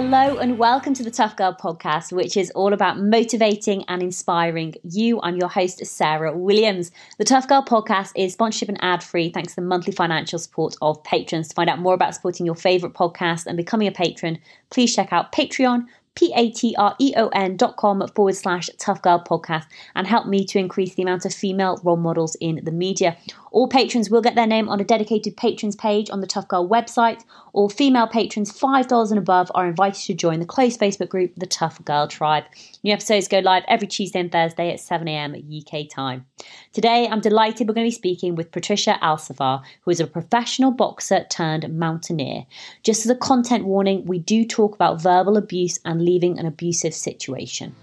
Hello and welcome to the Tough Girl podcast, which is all about motivating and inspiring you. I'm your host, Sarah Williams. The Tough Girl podcast is sponsorship and ad free thanks to the monthly financial support of patrons. To find out more about supporting your favorite podcast and becoming a patron, please check out Patreon P-A-T-R-E-O-N dot com forward slash tough girl podcast and help me to increase the amount of female role models in the media. All patrons will get their name on a dedicated patrons page on the Tough Girl website. All female patrons, $5 and above, are invited to join the closed Facebook group, The Tough Girl Tribe. New episodes go live every Tuesday and Thursday at 7am UK time. Today, I'm delighted we're going to be speaking with Patricia Alcivar, who is a professional boxer turned mountaineer. Just as a content warning, we do talk about verbal abuse and leaving an abusive situation.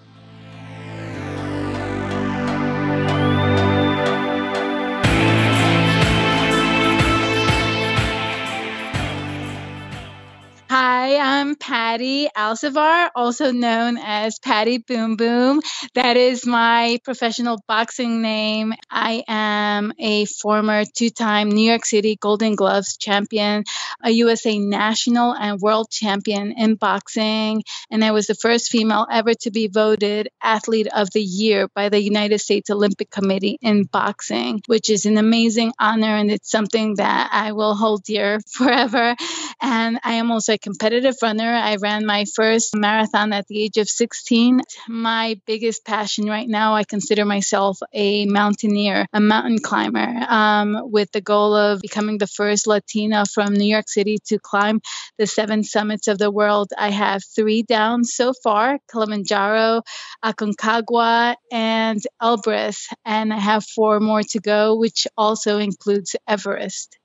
Hi, I'm Patty Alcivar, also known as Patty Boom Boom. That is my professional boxing name. I am a former two time New York City Golden Gloves champion, a USA national and world champion in boxing, and I was the first female ever to be voted Athlete of the Year by the United States Olympic Committee in boxing, which is an amazing honor and it's something that I will hold dear forever. And I am also a competitive runner. I ran my first marathon at the age of 16. My biggest passion right now, I consider myself a mountaineer, a mountain climber, um, with the goal of becoming the first Latina from New York City to climb the seven summits of the world. I have three down so far Kilimanjaro, Aconcagua, and Elbrus, and I have four more to go, which also includes Everest.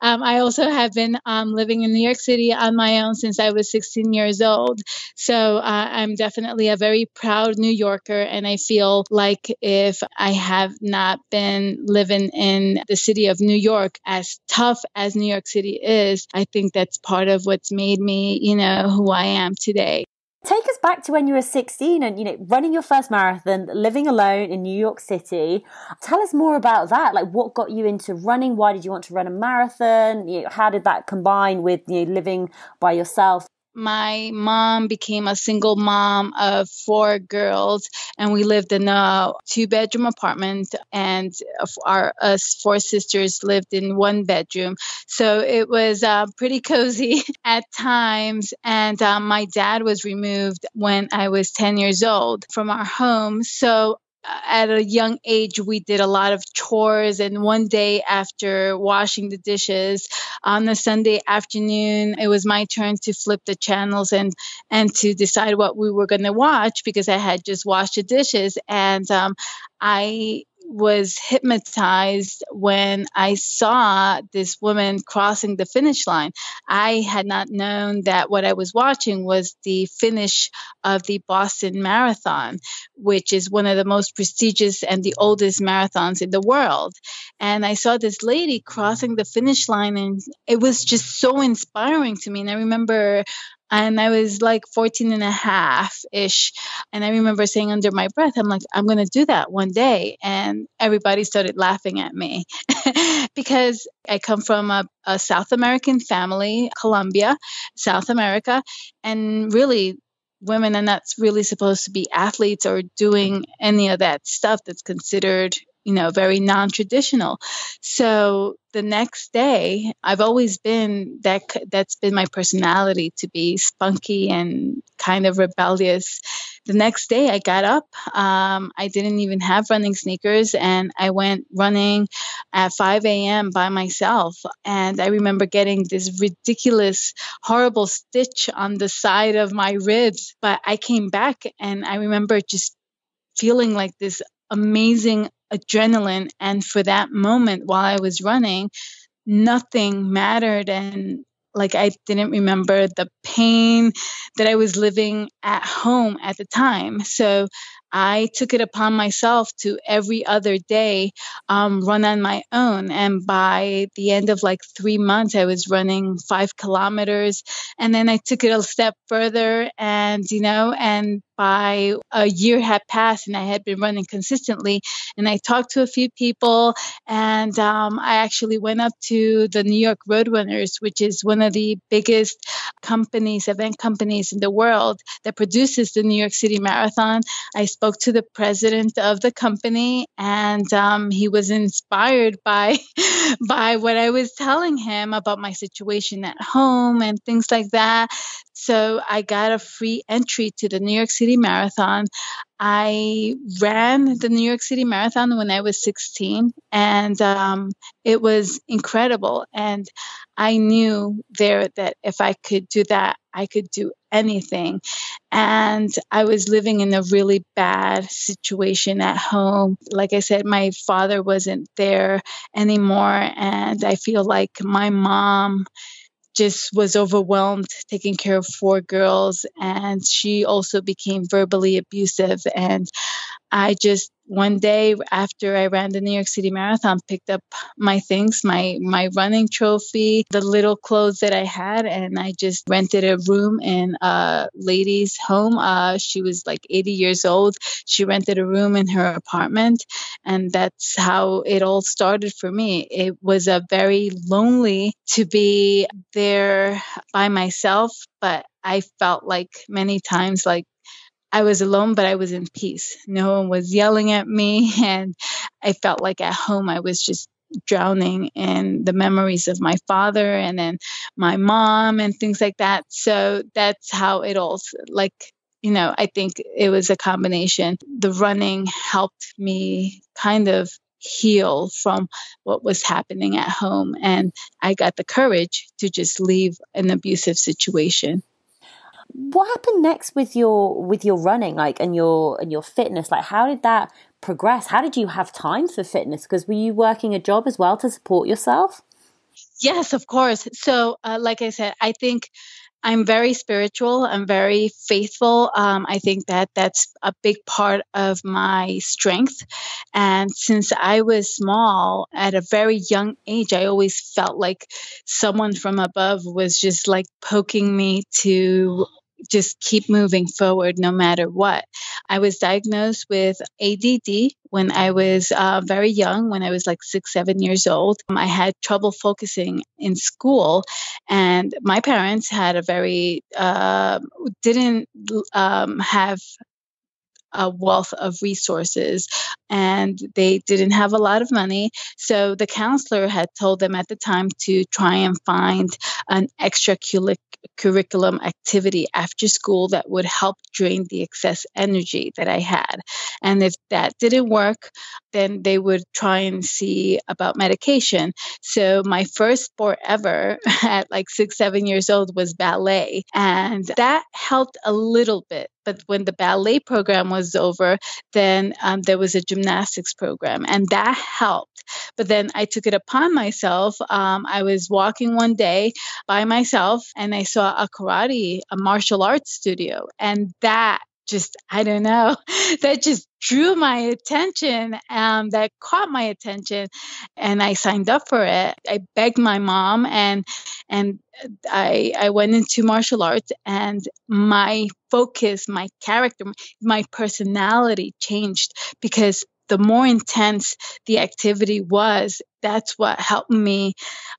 Um, I also have been um, living in New York City on my own since I was 16 years old. So uh, I'm definitely a very proud New Yorker. And I feel like if I have not been living in the city of New York, as tough as New York City is, I think that's part of what's made me, you know, who I am today. Take us back to when you were 16 and, you know, running your first marathon, living alone in New York City. Tell us more about that. Like, what got you into running? Why did you want to run a marathon? You know, how did that combine with, you know, living by yourself? My mom became a single mom of four girls and we lived in a two bedroom apartment and our us four sisters lived in one bedroom. So it was uh, pretty cozy at times and um, my dad was removed when i was 10 years old from our home. So at a young age, we did a lot of chores. And one day after washing the dishes on a Sunday afternoon, it was my turn to flip the channels and, and to decide what we were going to watch because I had just washed the dishes. And um, I was hypnotized when I saw this woman crossing the finish line. I had not known that what I was watching was the finish of the Boston Marathon, which is one of the most prestigious and the oldest marathons in the world. And I saw this lady crossing the finish line, and it was just so inspiring to me. And I remember and I was like 14 and a half ish. And I remember saying under my breath, I'm like, I'm going to do that one day. And everybody started laughing at me because I come from a, a South American family, Colombia, South America. And really, women are not really supposed to be athletes or doing any of that stuff that's considered you know, very non-traditional. So the next day, I've always been that that's been my personality to be spunky and kind of rebellious. The next day I got up, um, I didn't even have running sneakers and I went running at 5 a.m. by myself. And I remember getting this ridiculous, horrible stitch on the side of my ribs. But I came back and I remember just feeling like this amazing adrenaline. And for that moment while I was running, nothing mattered. And like I didn't remember the pain that I was living at home at the time. So I took it upon myself to every other day um, run on my own. And by the end of like three months, I was running five kilometers. And then I took it a step further and, you know, and by a year had passed and I had been running consistently. And I talked to a few people, and um, I actually went up to the New York Roadrunners, which is one of the biggest companies, event companies in the world that produces the New York City Marathon. I spoke to the president of the company, and um, he was inspired by by what I was telling him about my situation at home and things like that. So I got a free entry to the New York City Marathon. I ran the New York City Marathon when I was 16, and um, it was incredible. And I knew there that if I could do that, I could do anything. And I was living in a really bad situation at home. Like I said, my father wasn't there anymore. And I feel like my mom just was overwhelmed taking care of four girls and she also became verbally abusive. And i just one day after I ran the New York City Marathon, picked up my things, my my running trophy, the little clothes that I had, and I just rented a room in a lady's home. Uh, she was like 80 years old. She rented a room in her apartment, and that's how it all started for me. It was a very lonely to be there by myself, but I felt like many times like I was alone, but I was in peace. No one was yelling at me. And I felt like at home I was just drowning in the memories of my father and then my mom and things like that. So that's how it all, like, you know, I think it was a combination. The running helped me kind of heal from what was happening at home. And I got the courage to just leave an abusive situation what happened next with your with your running like and your and your fitness? Like how did that progress? How did you have time for fitness? Because were you working a job as well to support yourself? Yes of course. So uh, like i said i think i'm very spiritual. I'm very faithful. Um, i think that that's a big part of my strength. And since i was small at a very young age i always felt like someone from above was just like poking me to just keep moving forward no matter what. I was diagnosed with ADD when I was uh, very young, when I was like six, seven years old. I had trouble focusing in school, and my parents had a very, uh, didn't um, have a wealth of resources and they didn't have a lot of money. So the counselor had told them at the time to try and find an extracurriculum activity after school that would help drain the excess energy that I had. And if that didn't work, then they would try and see about medication. So my first sport ever at like six, seven years old was ballet. And that helped a little bit but when the ballet program was over, then um, there was a gymnastics program, and that helped. But then I took it upon myself. Um, I was walking one day by myself, and I saw a karate, a martial arts studio, and that just I don't know that just drew my attention um, that caught my attention and I signed up for it I begged my mom and and I I went into martial arts and my focus my character my personality changed because the more intense the activity was that's what helped me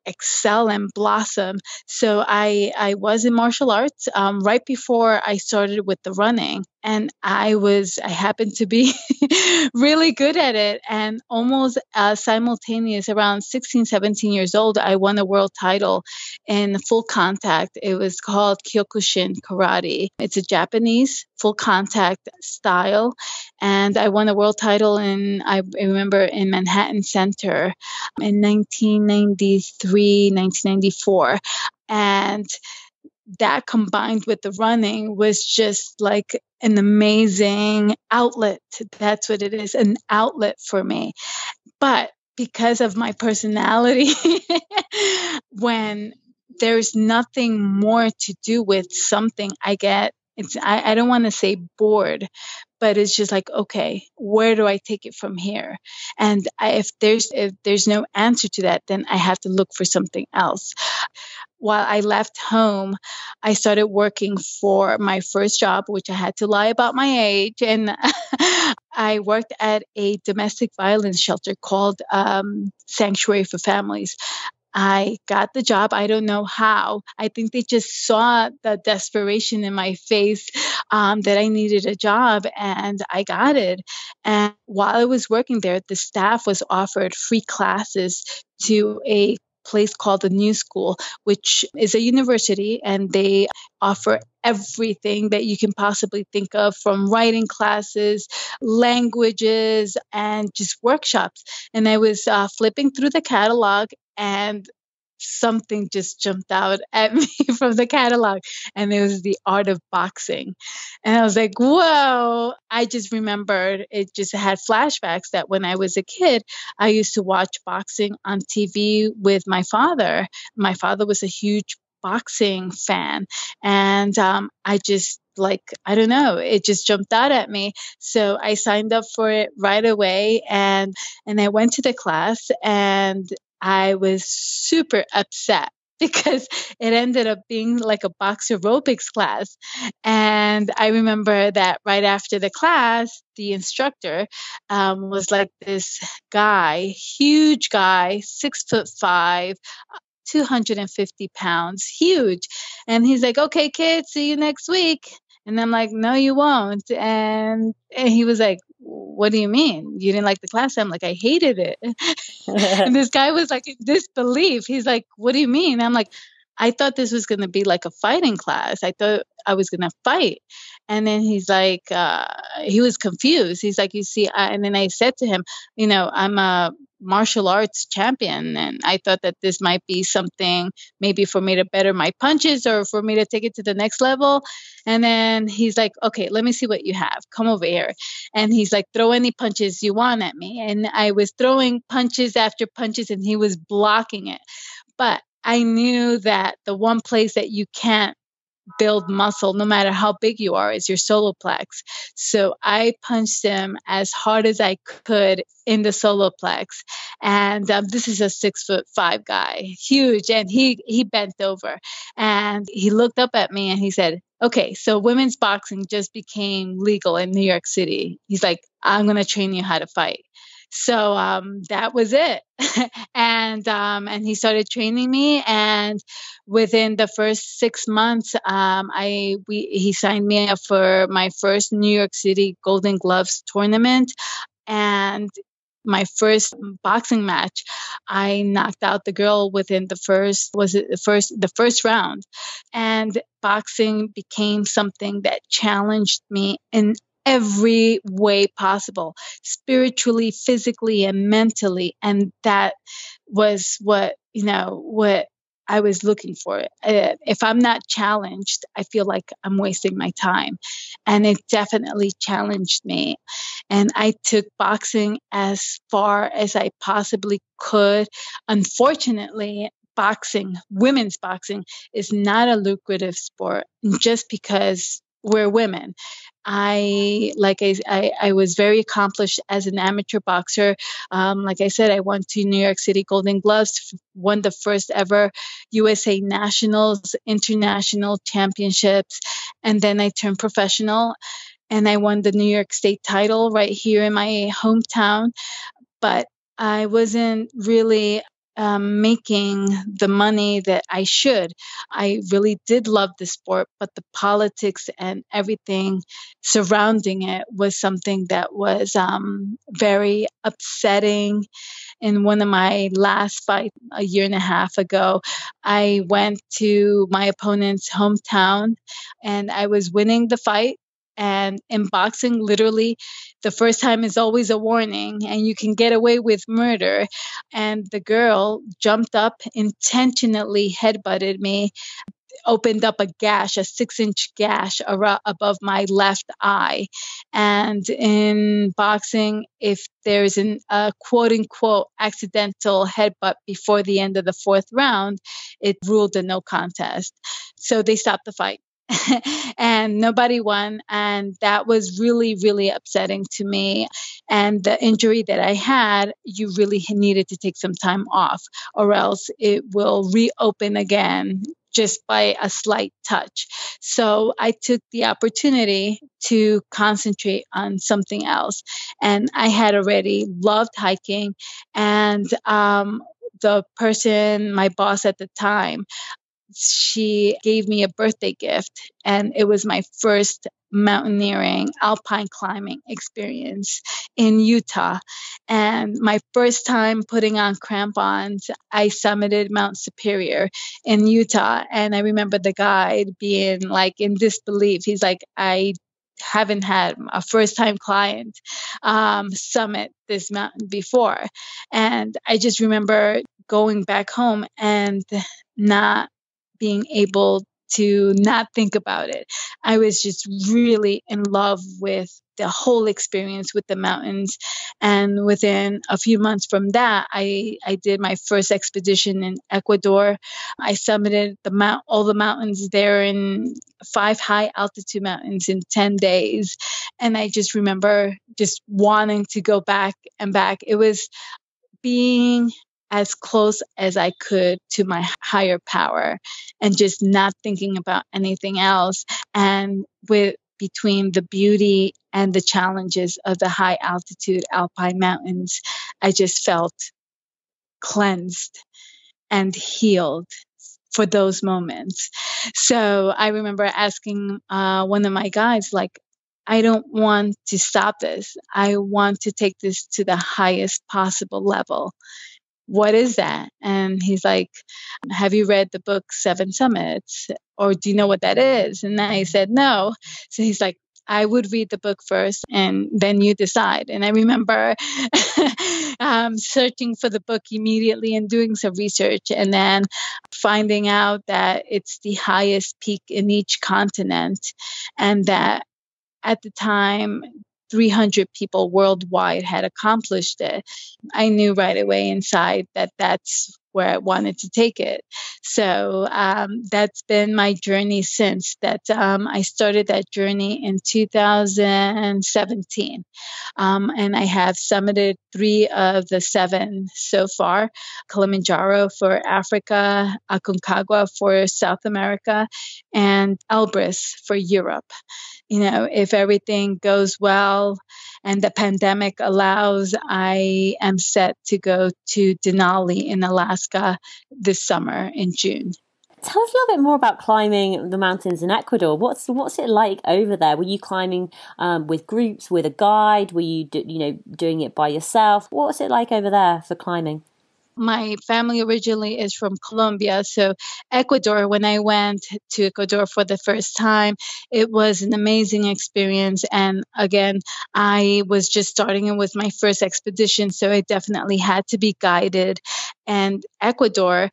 excel and blossom. So I I was in martial arts um, right before I started with the running, and I was I happened to be really good at it, and almost uh, simultaneous around 16, 17 years old, I won a world title in full contact. It was called Kyokushin Karate. It's a Japanese full contact style, and I won a world title in I remember in Manhattan Center in 1993, 1994. And that combined with the running was just like an amazing outlet. That's what it is an outlet for me. But because of my personality, when there's nothing more to do with something, I get it's I, I don't want to say bored, but it's just like okay where do i take it from here and I, if there's if there's no answer to that then i have to look for something else while I left home, I started working for my first job, which I had to lie about my age. And I worked at a domestic violence shelter called um, Sanctuary for Families. I got the job. I don't know how. I think they just saw the desperation in my face um, that I needed a job and I got it. And while I was working there, the staff was offered free classes to a place called the New School, which is a university, and they offer everything that you can possibly think of from writing classes, languages, and just workshops. And I was uh, flipping through the catalog and something just jumped out at me from the catalog and it was the art of boxing. And i was like whoa. I just remembered it just had flashbacks that when i was a kid i used to watch boxing on tv with my father. My father was a huge boxing fan and um, i just like i don't know it just jumped out at me. So i signed up for it right away and and i went to the class and I was super upset because it ended up being like a box aerobics class. And I remember that right after the class, the instructor um, was like this guy, huge guy, six foot five. 250 pounds, huge. And he's like, okay, kids, see you next week. And I'm like, no, you won't. And, and he was like, what do you mean? You didn't like the class? I'm like, I hated it. and this guy was like disbelief. He's like, what do you mean? I'm like, I thought this was going to be like a fighting class. I thought I was going to fight. And then he's like, uh, he was confused. He's like, you see, I, and then I said to him, you know, I'm a martial arts champion. And I thought that this might be something maybe for me to better my punches or for me to take it to the next level. And then he's like, okay, let me see what you have. Come over here. And he's like, throw any punches you want at me. And I was throwing punches after punches and he was blocking it. But I knew that the one place that you can't build muscle no matter how big you are is your solar plex. So I punched him as hard as I could in the solar plex. And um, this is a six foot five guy, huge. And he, he bent over and he looked up at me and he said, okay, so women's boxing just became legal in New York City. He's like, I'm going to train you how to fight. So um, that was it, and um, and he started training me, and within the first six months, um, I we he signed me up for my first New York City Golden Gloves tournament, and my first boxing match. I knocked out the girl within the first was it the first the first round. And boxing became something that challenged me in every way possible, spiritually, physically, and mentally. And that was what, you know, what I was looking for. Uh, if I'm not challenged, I feel like I'm wasting my time. And it definitely challenged me. And I took boxing as far as I possibly could. Unfortunately, boxing, women's boxing, is not a lucrative sport just because we're women. I like I, I, I was very accomplished as an amateur boxer. Um, like I said, I went to New York City Golden Gloves, won the first ever USA Nationals, International Championships, and then I turned professional, and I won the New York State title right here in my hometown. But I wasn't really um, making the money that I should. I really did love the sport, but the politics and everything surrounding it was something that was um, very upsetting. In one of my last fights a year and a half ago, I went to my opponent's hometown and I was winning the fight and in boxing, literally, the first time is always a warning, and you can get away with murder. And the girl jumped up, intentionally headbutted me, opened up a gash, a six inch gash above my left eye. And in boxing, if there's an, a quote unquote accidental headbutt before the end of the fourth round, it ruled a no contest. So they stopped the fight and nobody won. And that was really, really upsetting to me. And the injury that I had, you really needed to take some time off, or else it will reopen again just by a slight touch. So I took the opportunity to concentrate on something else. And I had already loved hiking. And um, the person, my boss at the time, she gave me a birthday gift, and it was my first mountaineering, alpine climbing experience in Utah. And my first time putting on crampons, I summited Mount Superior in Utah. And I remember the guide being like in disbelief. He's like, I haven't had a first time client um, summit this mountain before. And I just remember going back home and not being able to not think about it. I was just really in love with the whole experience with the mountains. And within a few months from that, I, I did my first expedition in Ecuador. I summited the mount, all the mountains there in five high altitude mountains in 10 days. And I just remember just wanting to go back and back. It was being as close as I could to my higher power and just not thinking about anything else. And with between the beauty and the challenges of the high altitude alpine mountains, I just felt cleansed and healed for those moments. So I remember asking uh, one of my guides, like, I don't want to stop this. I want to take this to the highest possible level what is that? And he's like, Have you read the book Seven Summits? Or do you know what that is? And I said, No. So he's like, I would read the book first and then you decide. And I remember um, searching for the book immediately and doing some research and then finding out that it's the highest peak in each continent and that at the time 300 people worldwide had accomplished it, I knew right away inside that that's where I wanted to take it. So um, that's been my journey since that um, I started that journey in 2017. Um, and I have summited three of the seven so far Kilimanjaro for Africa, Aconcagua for South America, and Elbrus for Europe you know, if everything goes well and the pandemic allows, I am set to go to Denali in Alaska this summer in June. Tell us a little bit more about climbing the mountains in Ecuador. What's what's it like over there? Were you climbing um, with groups, with a guide? Were you do, you know doing it by yourself? What's it like over there for climbing? My family originally is from Colombia. So, Ecuador, when I went to Ecuador for the first time, it was an amazing experience. And again, I was just starting it with my first expedition. So, I definitely had to be guided. And Ecuador,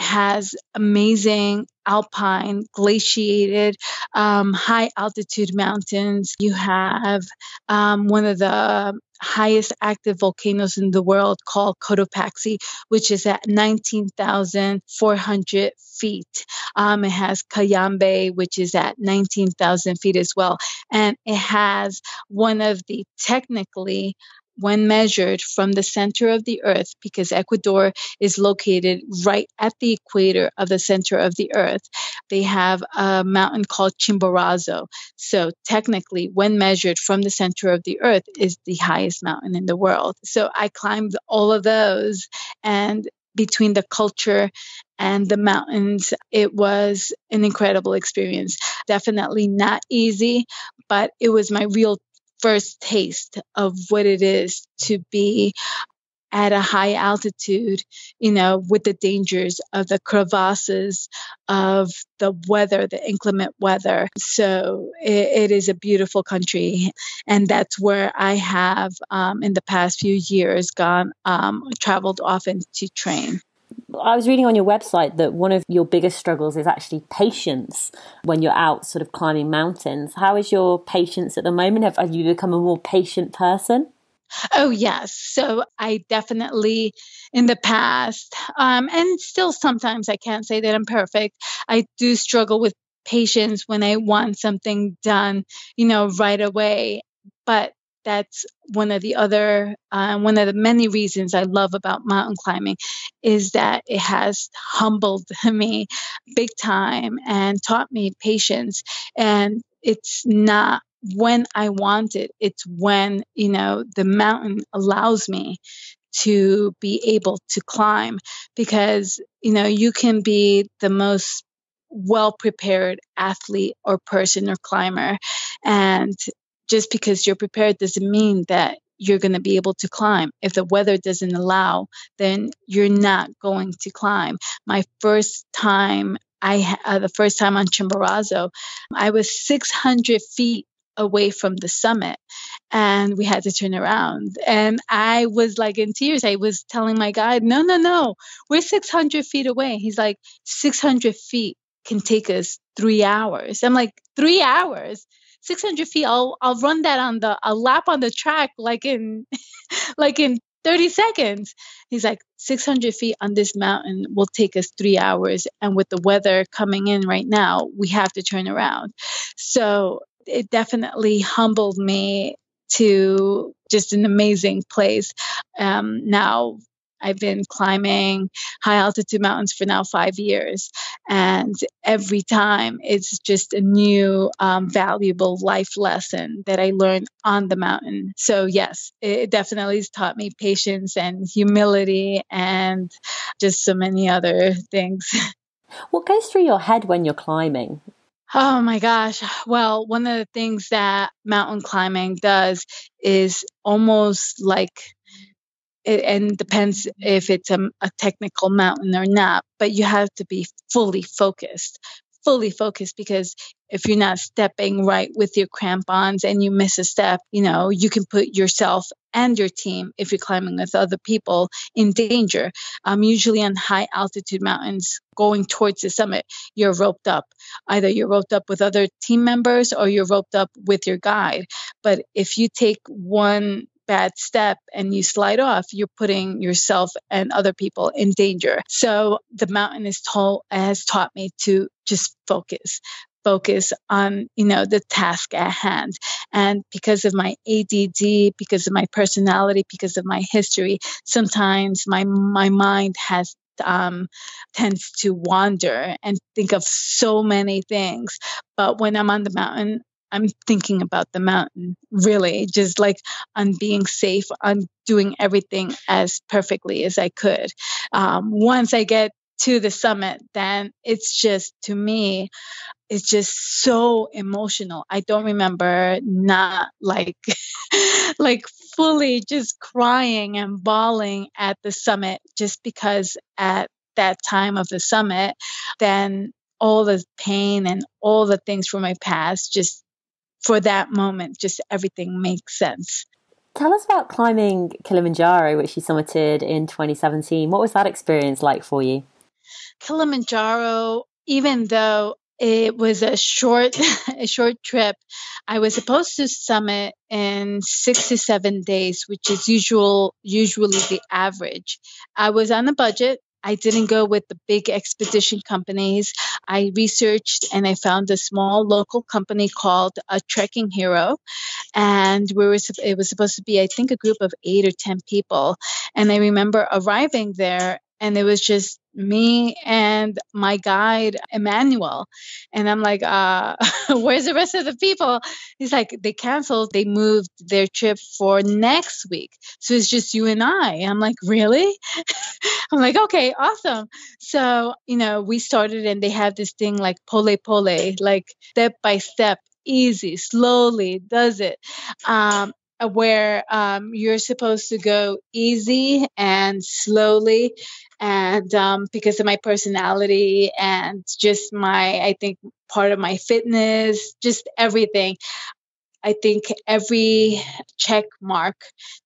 has amazing alpine, glaciated, um, high altitude mountains. You have um, one of the highest active volcanoes in the world called Cotopaxi, which is at 19,400 feet. Um, it has Cayambe, which is at 19,000 feet as well. And it has one of the technically when measured from the center of the earth, because Ecuador is located right at the equator of the center of the earth, they have a mountain called Chimborazo. So technically, when measured from the center of the earth, is the highest mountain in the world. So I climbed all of those and between the culture and the mountains. It was an incredible experience. Definitely not easy, but it was my real first taste of what it is to be at a high altitude, you know, with the dangers of the crevasses, of the weather, the inclement weather. So it, it is a beautiful country. And that's where I have, um, in the past few years, gone, um, traveled often to train. I was reading on your website that one of your biggest struggles is actually patience when you're out sort of climbing mountains. How is your patience at the moment? Have, have you become a more patient person? Oh, yes. So I definitely, in the past, um, and still sometimes I can't say that I'm perfect, I do struggle with patience when I want something done, you know, right away. But that's one of the other uh, one of the many reasons I love about mountain climbing is that it has humbled me big time and taught me patience. And it's not when I want it it's when you know the mountain allows me to be able to climb because you know you can be the most well prepared athlete or person or climber. And just because you're prepared doesn't mean that you're going to be able to climb. If the weather doesn't allow, then you're not going to climb. My first time, I uh, the first time on Chimborazo, I was 600 feet away from the summit and we had to turn around. And i was like in tears. I was telling my guide no no no. We're 600 feet away. He's like 600 feet can take us three hours. I'm like three hours 600 feet i'll i'll run that on the a lap on the track like in like in 30 seconds. He's like 600 feet on this mountain will take us three hours and with the weather coming in right now we have to turn around. So it definitely humbled me to just an amazing place. Um, now I've been climbing high altitude mountains for now five years. And every time it's just a new, um, valuable life lesson that I learned on the mountain. So, yes, it definitely has taught me patience and humility and just so many other things. What goes through your head when you're climbing? Oh my gosh. Well, one of the things that mountain climbing does is almost like it, and depends if it's a, a technical mountain or not, but you have to be fully focused, fully focused because if you're not stepping right with your crampons and you miss a step, you know, you can put yourself and your team, if you're climbing with other people, in danger. Um, usually on high altitude mountains going towards the summit, you're roped up. Either you're roped up with other team members or you're roped up with your guide. But if you take one bad step and you slide off, you're putting yourself and other people in danger. So the mountain is told, has taught me to just focus, focus on you know the task at hand and because of my ADD because of my personality because of my history sometimes my my mind has um, tends to wander and think of so many things but when I'm on the mountain I'm thinking about the mountain, really, just like on being safe, on doing everything as perfectly as I could. Um, once I get to the summit, then it's just, to me, it's just so emotional. I don't remember not like, like fully just crying and bawling at the summit just because at that time of the summit, then all the pain and all the things from my past just for that moment, just everything makes sense. Tell us about climbing Kilimanjaro, which you summited in 2017. What was that experience like for you? Kilimanjaro, even though it was a short a short trip, I was supposed to summit in six to seven days, which is usual usually the average. I was on a budget I didn't go with the big expedition companies. I researched and I found a small local company called a Trekking Hero, and we were it was supposed to be I think a group of eight or ten people. And I remember arriving there and it was just me and my guide Emmanuel. And I'm like uh where's the rest of the people? He's like they canceled. They moved their trip for next week. So it's just you and I. I'm like really? I'm like okay awesome. So you know we started and they have this thing like pole pole like step by step easy slowly does it. Um where um, you're supposed to go easy and slowly and um, because of my personality and just my i think part of my fitness just everything. I think every check mark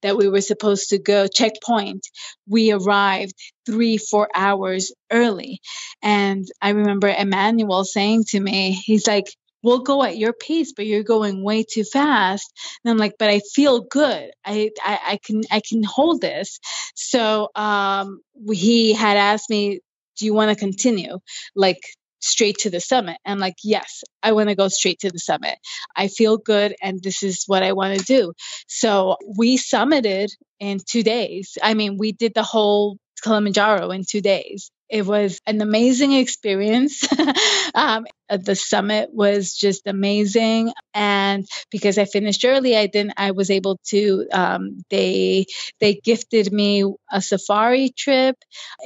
that we were supposed to go checkpoint we arrived three four hours early. And i remember emmanuel saying to me he's like we'll go at your pace, but you're going way too fast. And I'm like, but I feel good. I, I, I can, I can hold this. So, um, he had asked me, do you want to continue? Like, straight to the summit. I'm like, yes, I want to go straight to the summit. I feel good and this is what I want to do. So we summited in two days. I mean, we did the whole Kilimanjaro in two days. It was an amazing experience. um, the summit was just amazing, and because I finished early, I didn't. I was able to. Um, they they gifted me a safari trip,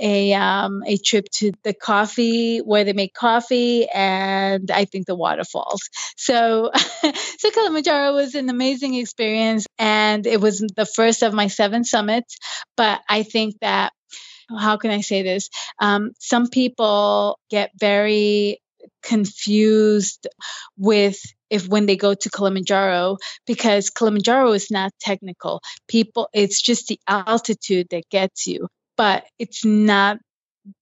a um, a trip to the coffee where they make coffee, and I think the waterfalls. So, so Kilimanjaro was an amazing experience, and it was the first of my seven summits. But I think that how can I say this? Um, some people get very confused with if when they go to Kilimanjaro because Kilimanjaro is not technical. People, it's just the altitude that gets you, but it's not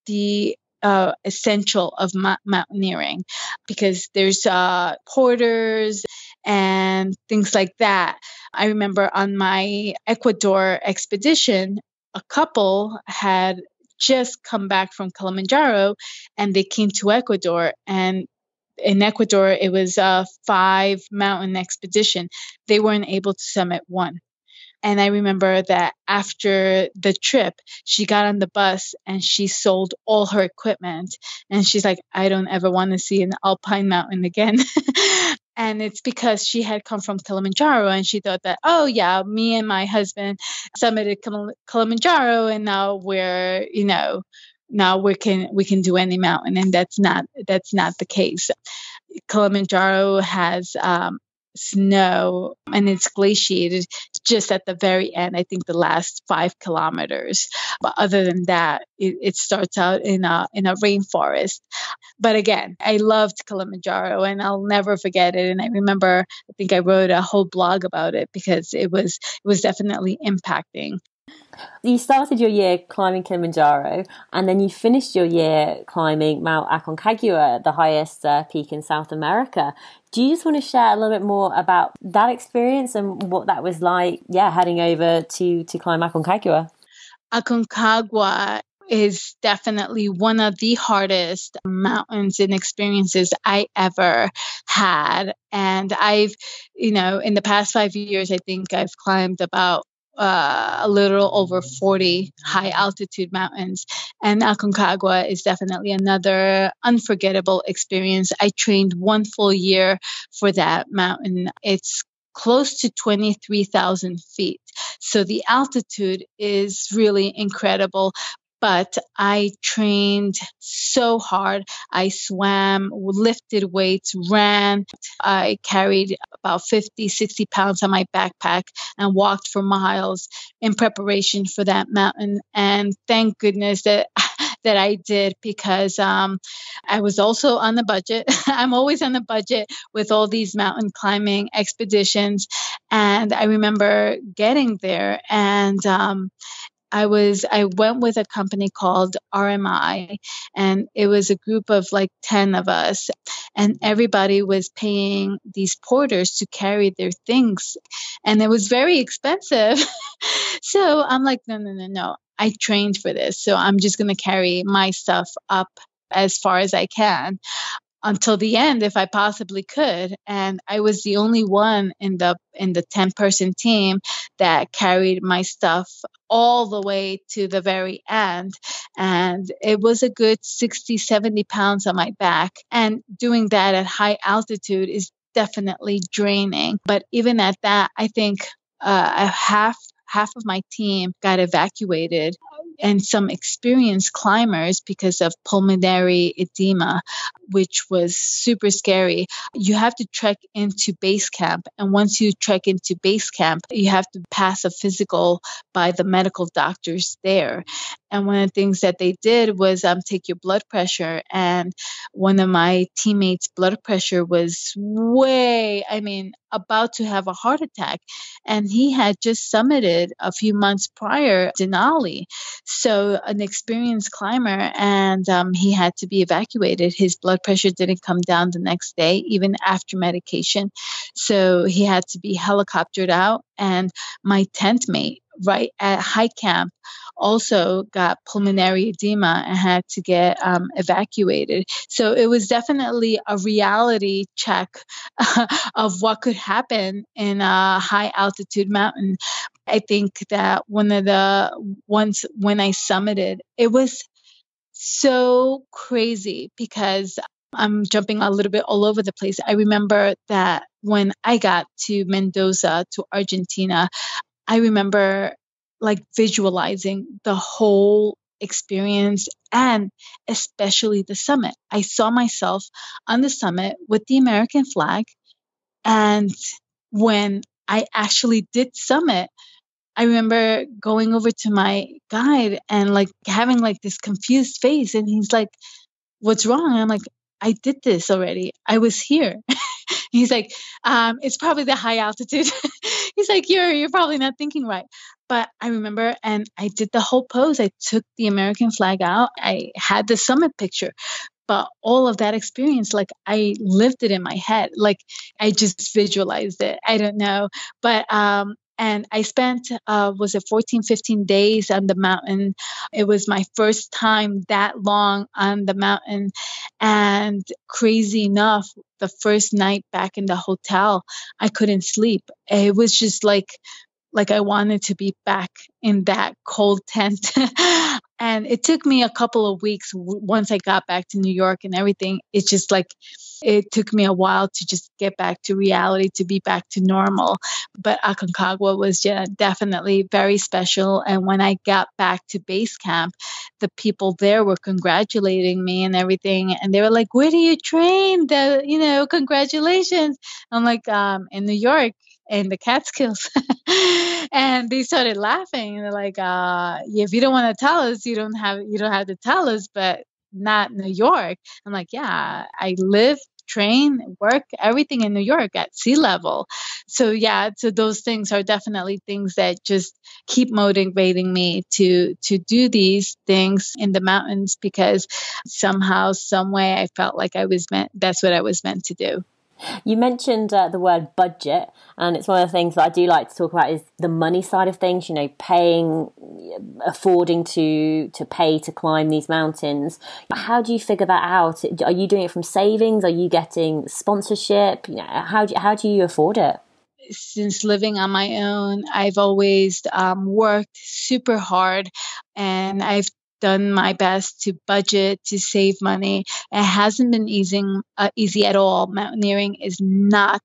the uh, essential of ma- mountaineering because there's uh, porters and things like that. I remember on my Ecuador expedition, a couple had just come back from Kilimanjaro and they came to Ecuador and in Ecuador it was a five mountain expedition. They weren't able to summit one. And I remember that after the trip, she got on the bus and she sold all her equipment. And she's like, I don't ever want to see an alpine mountain again. and it's because she had come from Kilimanjaro and she thought that, oh, yeah, me and my husband summited Kilimanjaro and now we're, you know, now we can we can do any mountain and that's not that's not the case. Kilimanjaro has um, snow and it's glaciated just at the very end i think the last five kilometers. But other than that it, it, starts out in a in a rainforest. But again i loved kilimanjaro and i'll never forget it. And i remember i think i wrote a whole blog about it because it was it was definitely impacting you started your year climbing Kilimanjaro and then you finished your year climbing Mount Aconcagua, the highest uh, peak in South America. Do you just want to share a little bit more about that experience and what that was like, yeah, heading over to, to climb Aconcagua? Aconcagua is definitely one of the hardest mountains and experiences I ever had. And I've, you know, in the past five years, I think I've climbed about uh, a little over 40 high altitude mountains. And Aconcagua is definitely another unforgettable experience. I trained one full year for that mountain. It's close to 23,000 feet. So the altitude is really incredible, but I trained so hard. I swam, lifted weights, ran. I carried about 50, 60 pounds on my backpack and walked for miles in preparation for that mountain. And thank goodness that that I did because um, I was also on the budget. I'm always on the budget with all these mountain climbing expeditions. And I remember getting there and um, I was I went with a company called RMI and it was a group of like 10 of us and everybody was paying these porters to carry their things and it was very expensive. so I'm like no no no no. I trained for this. So I'm just going to carry my stuff up as far as I can until the end if I possibly could. And I was the only one in the in the 10 person team that carried my stuff all the way to the very end. And it was a good 60, 70 pounds on my back. And doing that at high altitude is definitely draining. But even at that, I think uh, half half of my team got evacuated and some experienced climbers because of pulmonary edema, which was super scary. You have to trek into base camp. And once you trek into base camp, you have to pass a physical by the medical doctors there. And one of the things that they did was um, take your blood pressure. And one of my teammates' blood pressure was way, I mean, about to have a heart attack. And he had just summited a few months prior Denali. So, an experienced climber, and um, he had to be evacuated. His blood pressure didn't come down the next day, even after medication. So, he had to be helicoptered out. And my tent mate, right at high camp, also got pulmonary edema and had to get um, evacuated. So it was definitely a reality check of what could happen in a high altitude mountain. I think that one of the once when I summited, it was so crazy because I'm jumping a little bit all over the place. I remember that when I got to Mendoza, to Argentina, I remember like visualizing the whole experience and especially the summit. I saw myself on the summit with the American flag. And when I actually did summit, I remember going over to my guide and like having like this confused face. And he's like, What's wrong? And I'm like, I did this already. I was here. He's like, um, it's probably the high altitude. He's like, you're you're probably not thinking right. But I remember, and I did the whole pose. I took the American flag out. I had the summit picture, but all of that experience, like I lived it in my head. Like I just visualized it. I don't know, but um, and I spent uh, was it 14 15 days on the mountain. It was my first time that long on the mountain. And crazy enough the first night back in the hotel I couldn't sleep. It was just like like I wanted to be back in that cold tent. and it took me a couple of weeks once I got back to New York and everything. It's just like it took me a while to just get back to reality, to be back to normal. But Aconcagua was yeah, definitely very special. And when I got back to base camp, the people there were congratulating me and everything. And they were like, Where do you train? The, you know, congratulations. I'm like, um, in New York in the Catskills. and they started laughing. And They're like, uh, if you don't want to tell us, you don't have you don't have to tell us, but not New York. I'm like, yeah, I live, train, work, everything in New York at sea level. So yeah, so those things are definitely things that just keep motivating me to to do these things in the mountains because somehow, some way, I felt like I was meant. That's what I was meant to do. You mentioned uh, the word budget, and it's one of the things that I do like to talk about is the money side of things. You know, paying, affording to to pay to climb these mountains. How do you figure that out? Are you doing it from savings? Are you getting sponsorship? You know, how do, how do you afford it? since living on my own, I've always um, worked super hard and I've done my best to budget to save money. It hasn't been easy, uh, easy at all. Mountaineering is not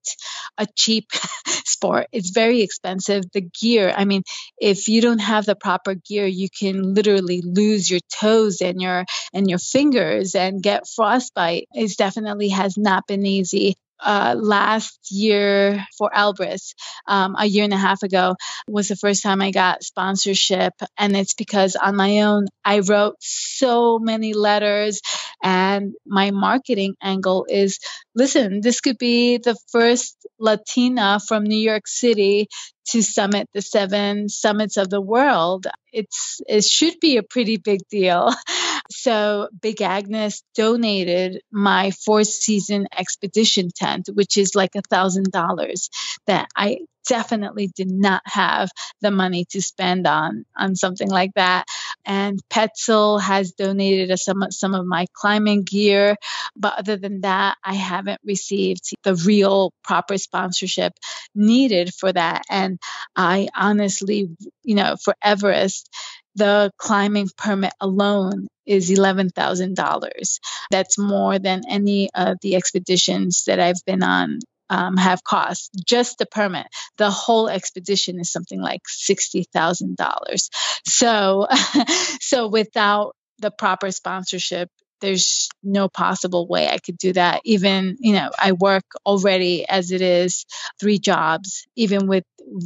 a cheap sport. It's very expensive. The gear, I mean, if you don't have the proper gear, you can literally lose your toes and your and your fingers and get frostbite. It definitely has not been easy uh, last year for Elbrus, um, a year and a half ago, was the first time I got sponsorship. And it's because on my own, I wrote so many letters. And my marketing angle is listen, this could be the first Latina from New York City to summit the seven summits of the world. It's it should be a pretty big deal. So Big Agnes donated my four season expedition tent, which is like a thousand dollars that I definitely did not have the money to spend on on something like that. And Petzl has donated some some of my climbing gear, but other than that, I haven't received the real proper sponsorship needed for that. And I honestly, you know, for Everest, the climbing permit alone is $11,000. That's more than any of the expeditions that I've been on um, have cost. Just the permit, the whole expedition is something like sixty thousand dollars. So, so without the proper sponsorship, there's no possible way I could do that. Even, you know, I work already as it is three jobs. Even with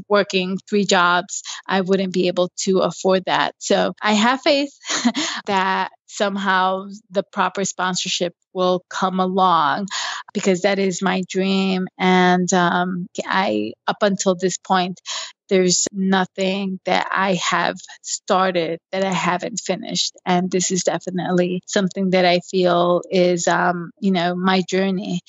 working three jobs, I wouldn't be able to afford that. So I have faith that somehow the proper sponsorship will come along because that is my dream. And um, I, up until this point, there's nothing that I have started that I haven't finished. And this is definitely something that I feel is, um, you know, my journey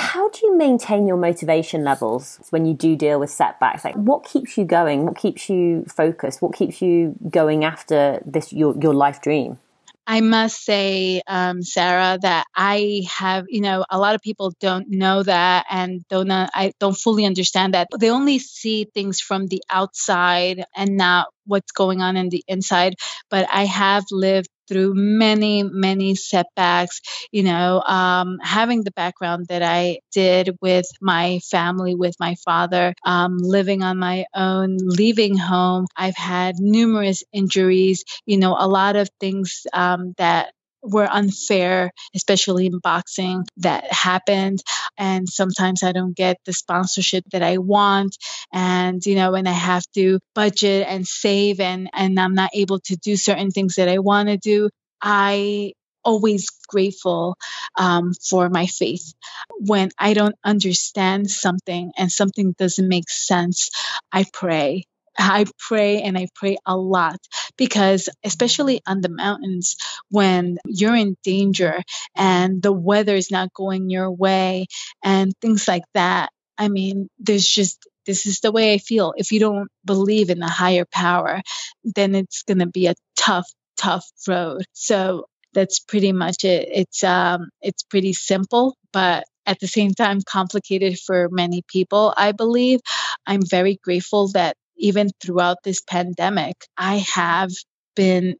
how do you maintain your motivation levels when you do deal with setbacks? Like, what keeps you going? What keeps you focused? What keeps you going after this your your life dream? I must say, um, Sarah, that I have, you know, a lot of people don't know that and don't, uh, I don't fully understand that. They only see things from the outside and not what's going on in the inside. But I have lived through many, many setbacks. You know, um, having the background that I did with my family, with my father, um, living on my own, leaving home. I've had numerous injuries, you know, a lot of things um, that were unfair, especially in boxing, that happened. And sometimes I don't get the sponsorship that I want. And, you know, when I have to budget and save and, and I'm not able to do certain things that I want to do, I always grateful um, for my faith. When I don't understand something and something doesn't make sense, I pray I pray and I pray a lot because, especially on the mountains, when you're in danger and the weather is not going your way and things like that, I mean, there's just this is the way I feel. If you don't believe in a higher power, then it's going to be a tough, tough road. So that's pretty much it. It's um, it's pretty simple, but at the same time complicated for many people. I believe I'm very grateful that even throughout this pandemic, I have been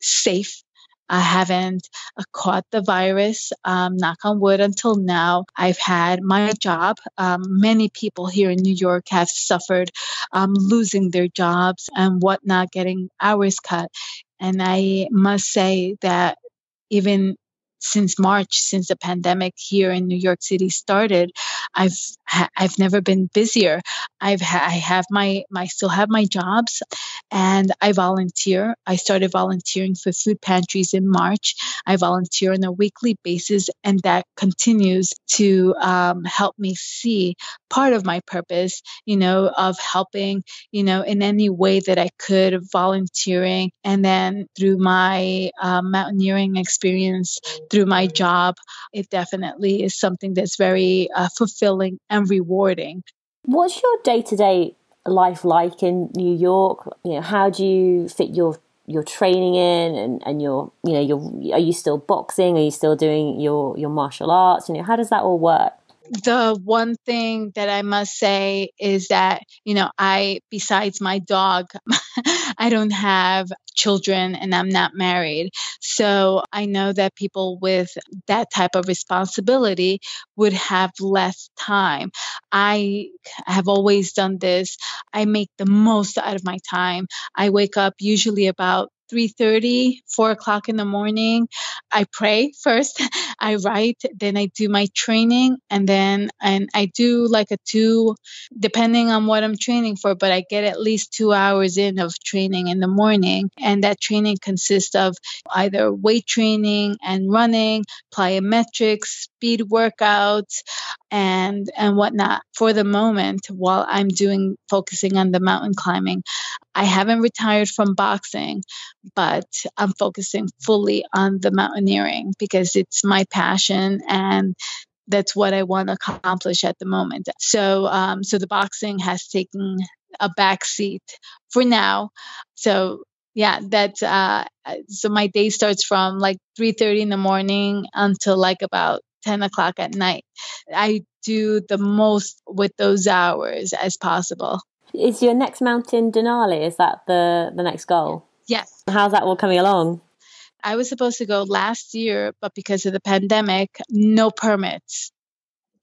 safe. I haven't uh, caught the virus, um, knock on wood, until now. I've had my job. Um, many people here in New York have suffered um, losing their jobs and whatnot, getting hours cut. And I must say that even since March, since the pandemic here in New York City started, I've I've never been busier. I've I have my my still have my jobs, and I volunteer. I started volunteering for food pantries in March. I volunteer on a weekly basis, and that continues to um, help me see part of my purpose. You know, of helping. You know, in any way that I could, volunteering, and then through my uh, mountaineering experience through my job, it definitely is something that's very uh, fulfilling and rewarding. What's your day to day life like in New York? You know, how do you fit your your training in and, and your you know your are you still boxing? Are you still doing your your martial arts? You know, how does that all work? The one thing that I must say is that, you know, I, besides my dog, I don't have children and I'm not married. So I know that people with that type of responsibility would have less time. I have always done this. I make the most out of my time. I wake up usually about 3.30 4 o'clock in the morning i pray first i write then i do my training and then and i do like a two depending on what i'm training for but i get at least two hours in of training in the morning and that training consists of either weight training and running plyometrics speed workouts and and whatnot. For the moment while i'm doing focusing on the mountain climbing I haven't retired from boxing, but I'm focusing fully on the mountaineering because it's my passion and that's what I want to accomplish at the moment. So, um, so the boxing has taken a back seat for now. So, yeah, that's uh, so my day starts from like 3:30 in the morning until like about 10 o'clock at night. I do the most with those hours as possible. Is your next mountain Denali? Is that the the next goal? Yes. How's that all coming along? I was supposed to go last year, but because of the pandemic, no permits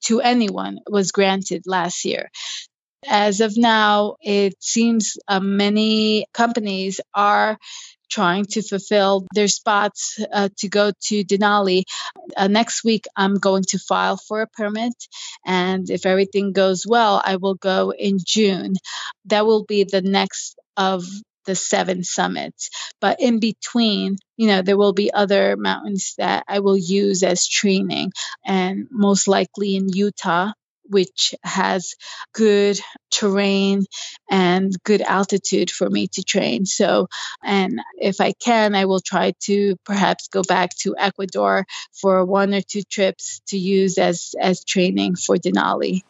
to anyone was granted last year. As of now, it seems uh, many companies are trying to fulfill their spots uh, to go to Denali. Uh, next week, I'm going to file for a permit. And if everything goes well, I will go in June. That will be the next of the seven summits. But in between, you know, there will be other mountains that I will use as training, and most likely in Utah which has good terrain and good altitude for me to train. So, and if I can, I will try to perhaps go back to Ecuador for one or two trips to use as, as training for Denali.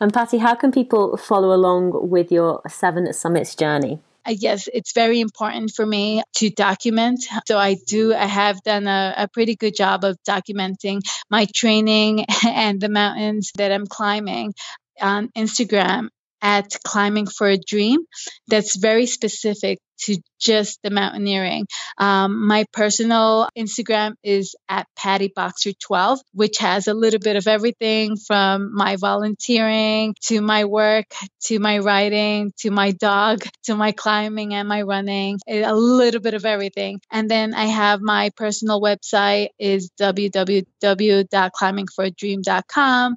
And Patty, how can people follow along with your Seven Summits journey? Yes, it's very important for me to document. So I do, I have done a, a, pretty good job of documenting my training and the mountains that I'm climbing on Instagram at Climbing for a Dream that's very specific to just the mountaineering. Um, my personal Instagram is at Patty Boxer 12, which has a little bit of everything from my volunteering to my work to my writing to my dog to my climbing and my running, a little bit of everything. And then I have my personal website is www.climbingforadream.com.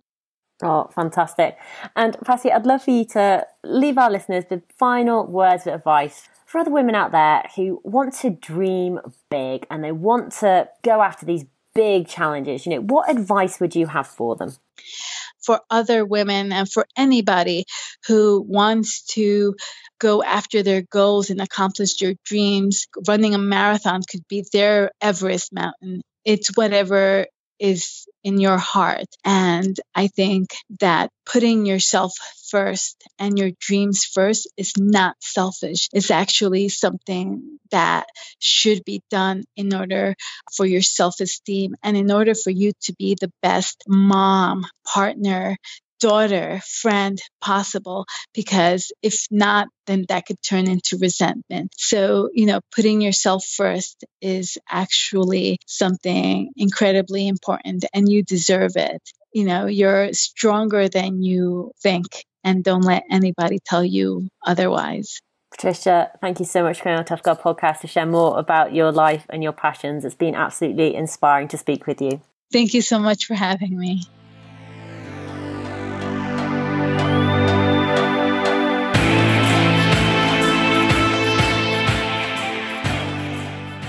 Oh, fantastic. And Patty, I'd love for you to leave our listeners with final words of advice for other women out there who want to dream big and they want to go after these big challenges. You know, what advice would you have for them? For other women and for anybody who wants to go after their goals and accomplish their dreams, running a marathon could be their Everest mountain. It's whatever is in your heart. And I think that putting yourself first and your dreams first is not selfish. It's actually something that should be done in order for your self esteem and in order for you to be the best mom, partner, daughter, friend possible, because if not, then that could turn into resentment. So, you know, putting yourself first is actually something incredibly important and you deserve it. You know, you're stronger than you think, and don't let anybody tell you otherwise. Patricia, thank you so much for coming on Tough Girl podcast to share more about your life and your passions. It's been absolutely inspiring to speak with you. Thank you so much for having me.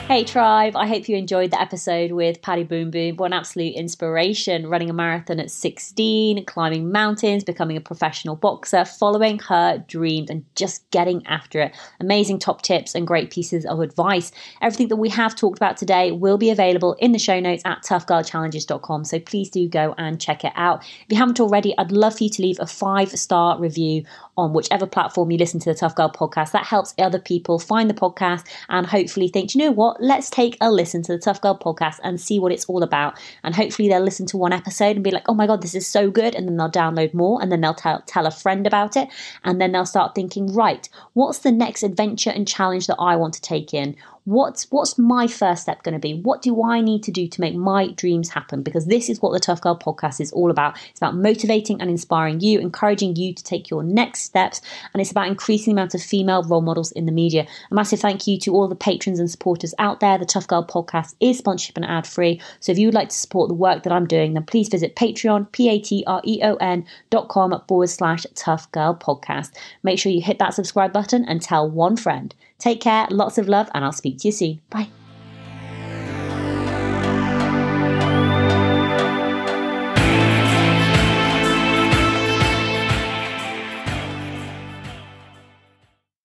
Hey Tribe, I hope you enjoyed the episode with Patty Boom Boom. What an absolute inspiration running a marathon at 16, climbing mountains, becoming a professional boxer, following her dreams, and just getting after it. Amazing top tips and great pieces of advice. Everything that we have talked about today will be available in the show notes at toughgirlchallenges.com. So please do go and check it out. If you haven't already, I'd love for you to leave a five star review on whichever platform you listen to the Tough Girl podcast. That helps other people find the podcast and hopefully think, you know what? Let's take a listen to the Tough Girl podcast and see what it's all about. And hopefully they'll listen to one episode and be like, oh my God, this is so good. And then they'll download more and then they'll tell, tell a friend about it. And then they'll start thinking, right, what's the next adventure and challenge that I want to take in? What's what's my first step going to be? What do i need to do to make my dreams happen? Because this is what the tough girl podcast is all about. It's about motivating and inspiring you encouraging you to take your next steps and it's about increasing the amount of female role models in the media. A massive thank you to all the patrons and supporters out there. The tough girl podcast is sponsorship and ad free so if you would like to support the work that i'm doing then please visit patreon p-a-t-r-e-o-n dot com forward slash tough girl podcast. Make sure you hit that subscribe button and tell one friend Take care, lots of love, and I'll speak to you soon. Bye.